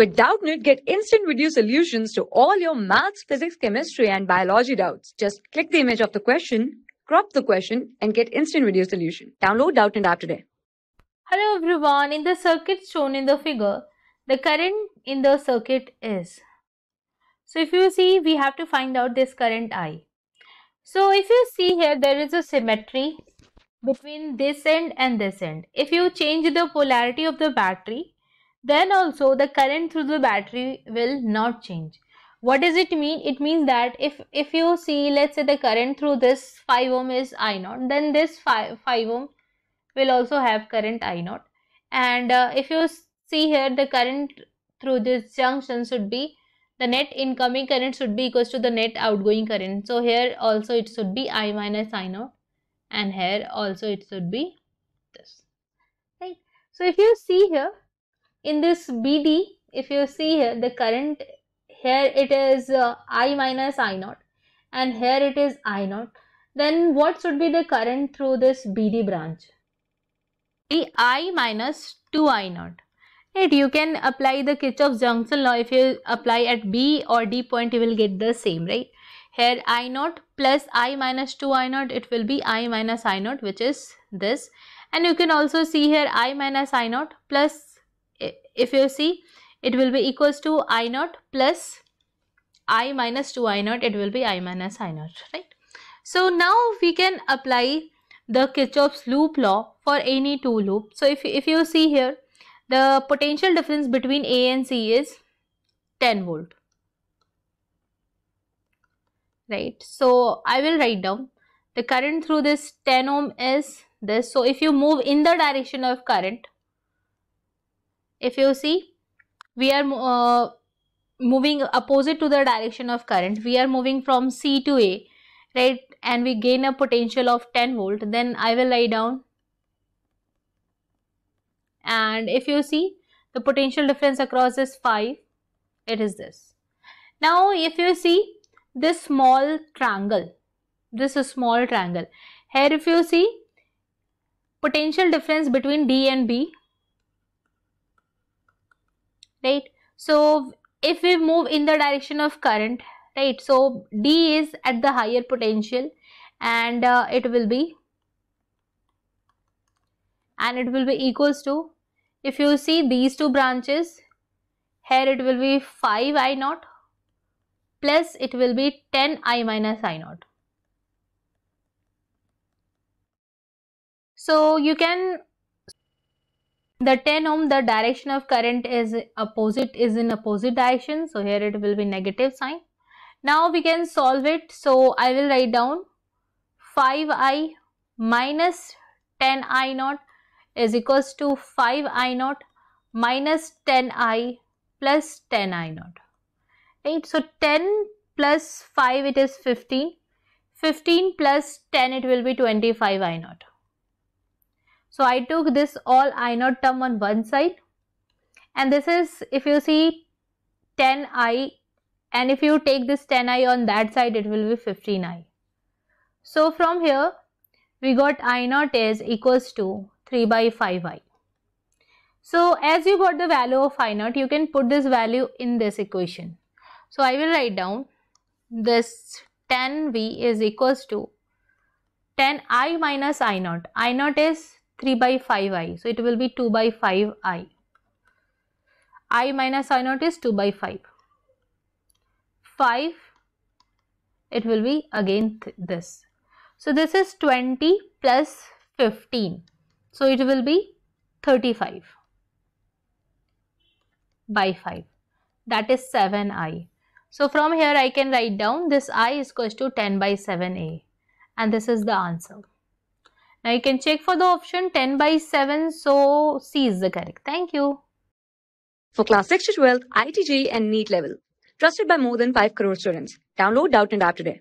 With Doubtnut, get instant video solutions to all your maths, physics, chemistry, and biology doubts. Just click the image of the question, crop the question, and get instant video solution. Download Doubtnut app today. Hello everyone, in the circuit shown in the figure, the current in the circuit is. So if you see, we have to find out this current I. So if you see here, there is a symmetry between this end and this end. If you change the polarity of the battery, then also the current through the battery will not change. What does it mean? It means that if if you see let's say the current through this 5 ohm is i naught then this 5, 5 ohm will also have current i naught. And uh, if you see here the current through this junction should be the net incoming current should be equals to the net outgoing current. So here also it should be i minus i naught and here also it should be this right? So if you see here in this BD, if you see here, the current here it is uh, I minus I naught and here it is I naught. Then what should be the current through this BD branch? I minus 2 I naught. Right, you can apply the Kirchhoff's junction law. If you apply at B or D point, you will get the same, right? Here I naught plus I minus 2 I naught, it will be I minus I naught, which is this. And you can also see here I minus I naught plus if you see it will be equals to i naught plus i minus 2 i naught. It will be i minus i naught right? So now we can apply the kirchhoff's loop law for any two loop. So if, if you see here the potential difference between a and c is 10 volt right? So i will write down the current through this 10 ohm is this. So if you move in the direction of current if you see we are uh, moving opposite to the direction of current. We are moving from C to A right? And we gain a potential of 10 volt. Then I will lie down. And if you see the potential difference across is 5 it is this. Now if you see this small triangle this is small triangle. Here if you see potential difference between D and B right? So if we move in the direction of current right? So d is at the higher potential and uh, it will be and it will be equals to if you see these two branches here it will be 5 i naught plus it will be 10 i minus i naught. So you can the 10 ohm the direction of current is opposite is in opposite direction. So here it will be negative sign. Now we can solve it. So i will write down 5i minus 10i naught is equals to 5i naught minus 10i plus 10i naught. Right? So 10 plus 5 it is 15 15 plus 10 it will be 25i naught so I took this all I naught term on one side and this is if you see 10i and if you take this 10i on that side it will be 15i. So from here we got i naught is equals to 3 by 5i. So as you got the value of i naught you can put this value in this equation. So I will write down this 10v is equals to 10i minus i naught. i naught is 3 by 5i. So it will be 2 by 5i. i minus i naught is 2 by 5. 5 it will be again th this. So this is 20 plus 15. So it will be 35 by 5. That is 7i. So from here I can write down this i is equals to 10 by 7a and this is the answer. Now you can check for the option 10 by 7. So C is the correct. Thank you. For class 6 to 12, IIT JEE and NEET level. Trusted by more than 5 crore students. Download Doubtnut app today.